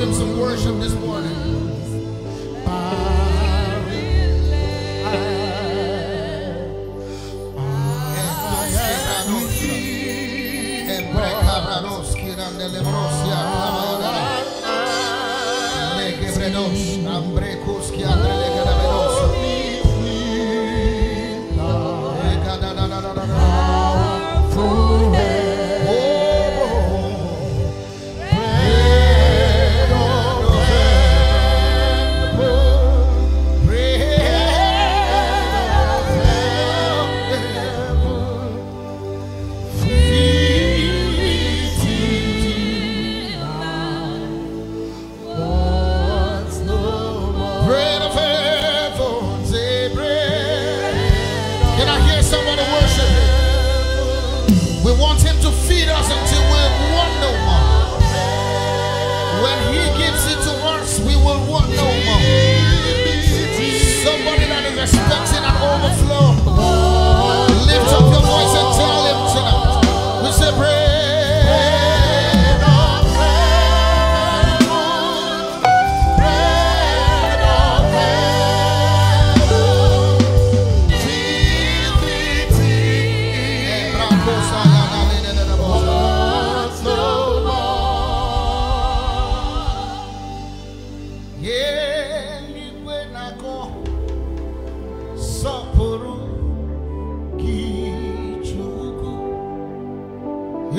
give him some worship this morning.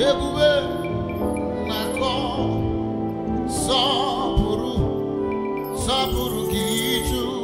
Ebube na-akọ sọpụrụ sọpụrụ gị Chukwu.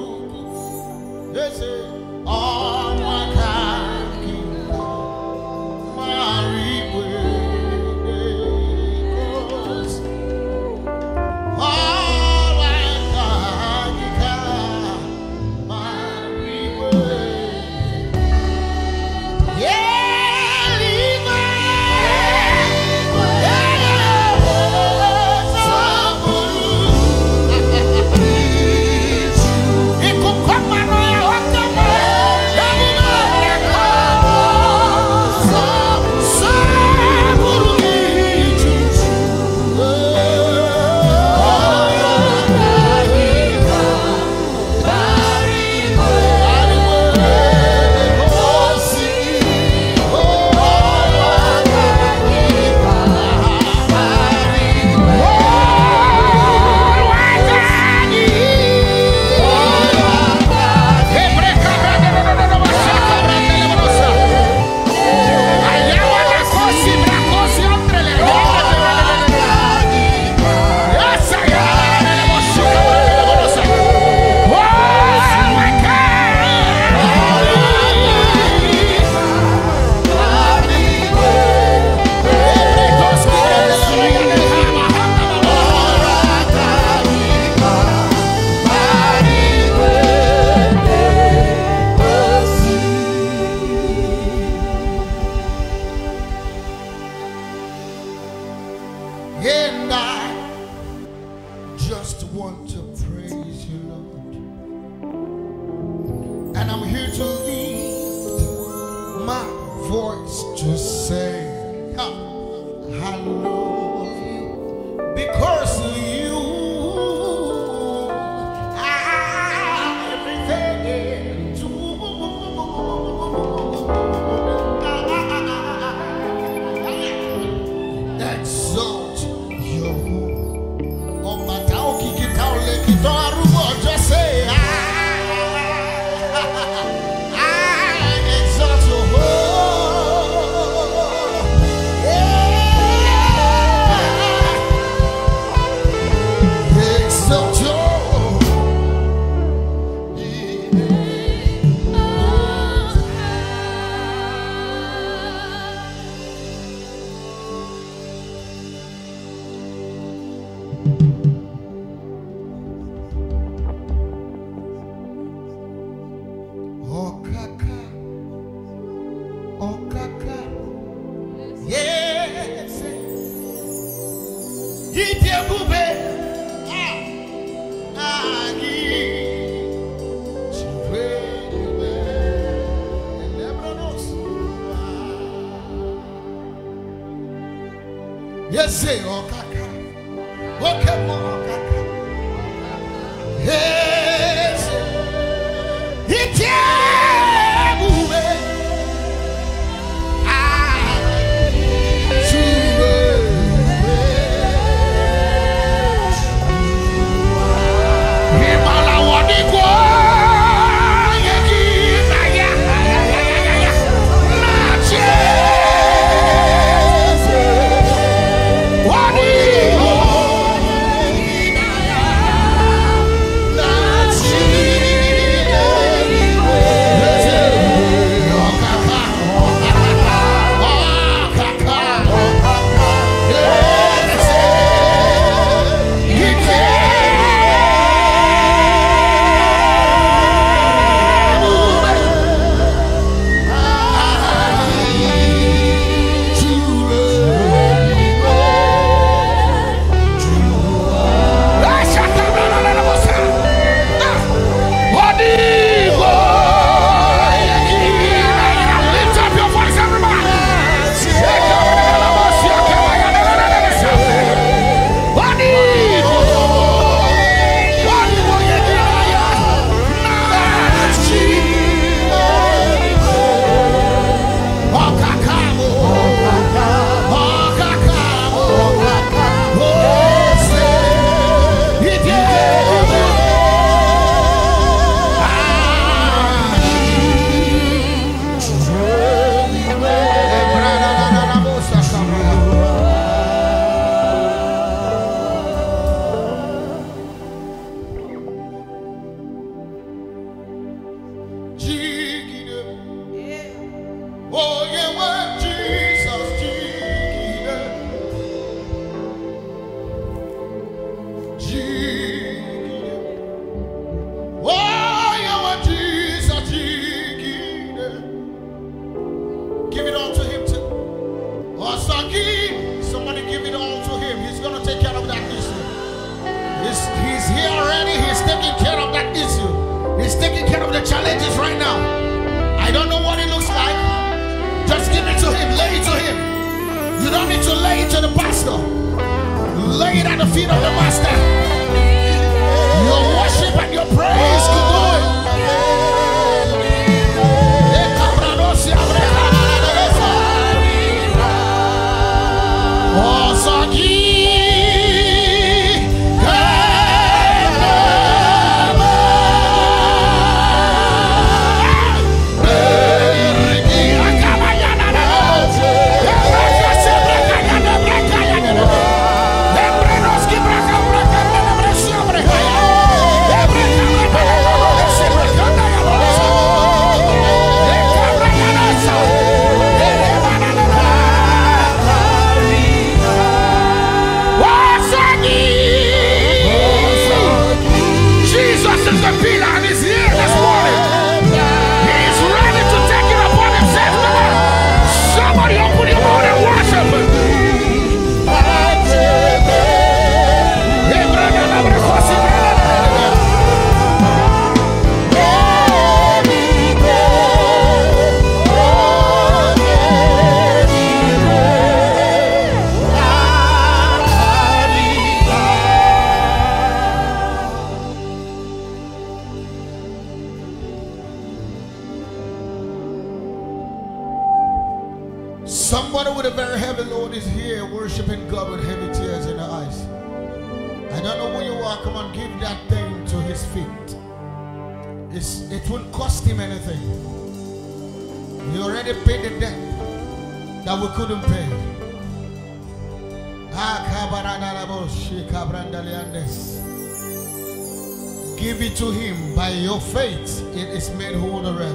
Give it to him by your faith. It is made whole already.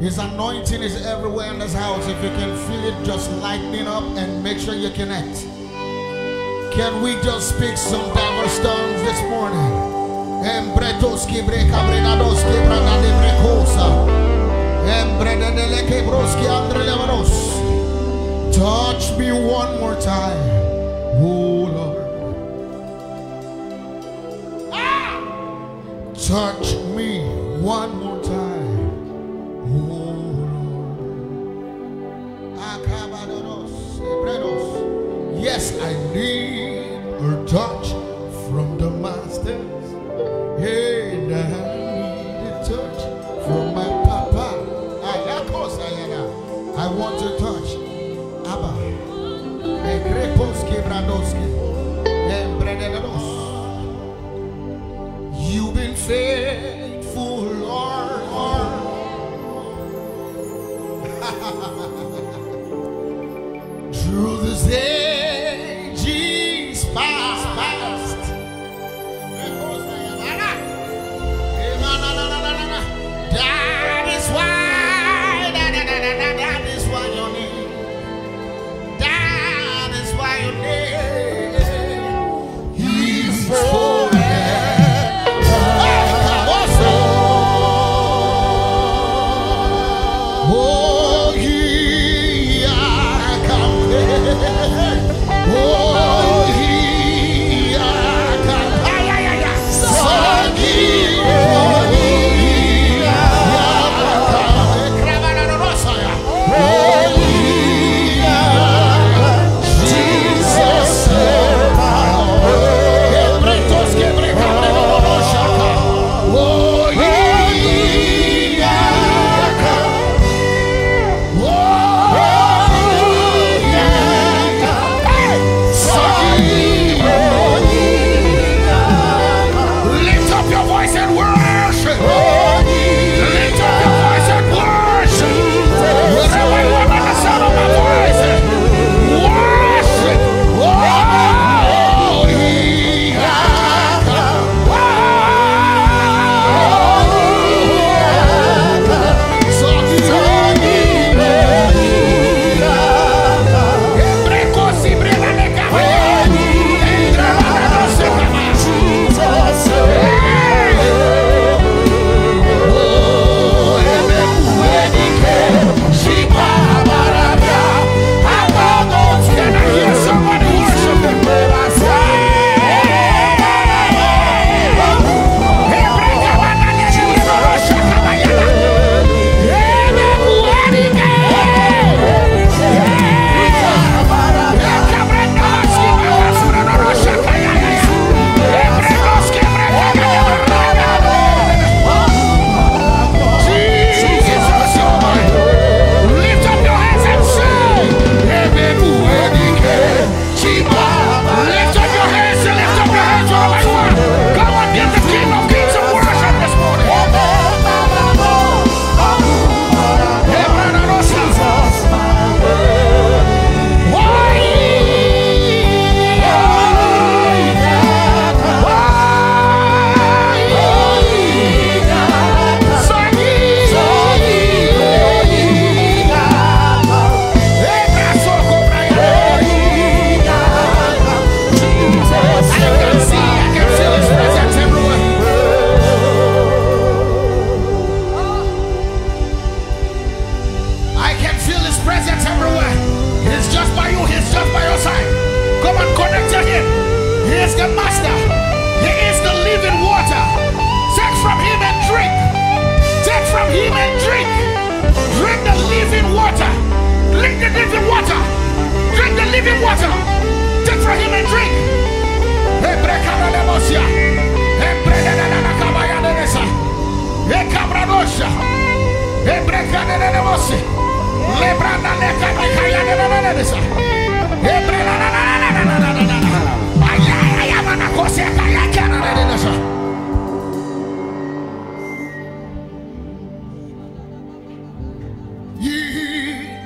His anointing is everywhere in this house. If you can feel it, just lighting up and make sure you connect. Can we just speak some diverse tongues this morning? Touch me one more time. Oh Lord. Touch me one more time. Oh Lord. Yes, I need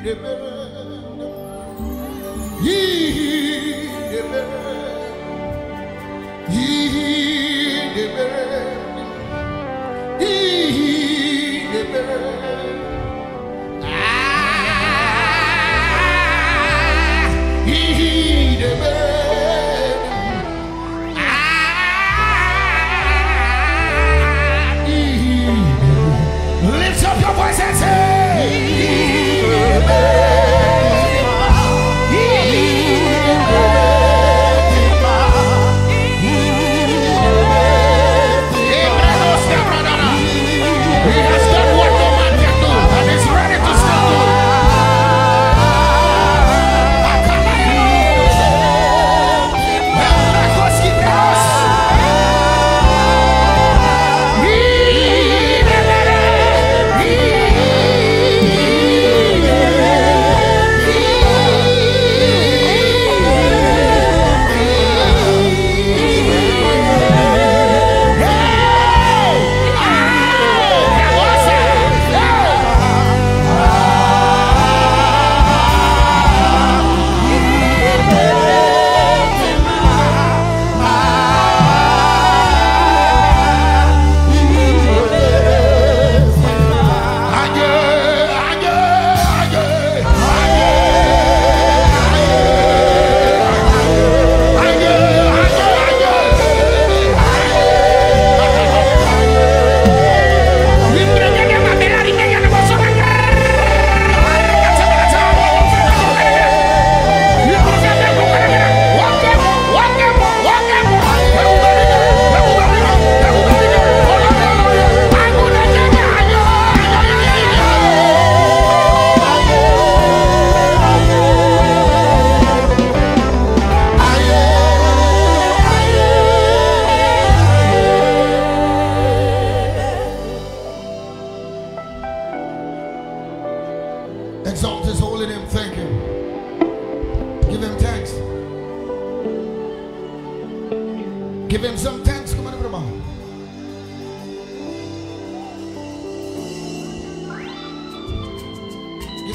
Yeah.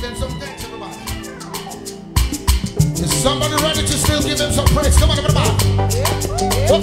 them some thanks, everybody. Is somebody ready to still give them some praise? Come on, everybody. Yeah. Oh,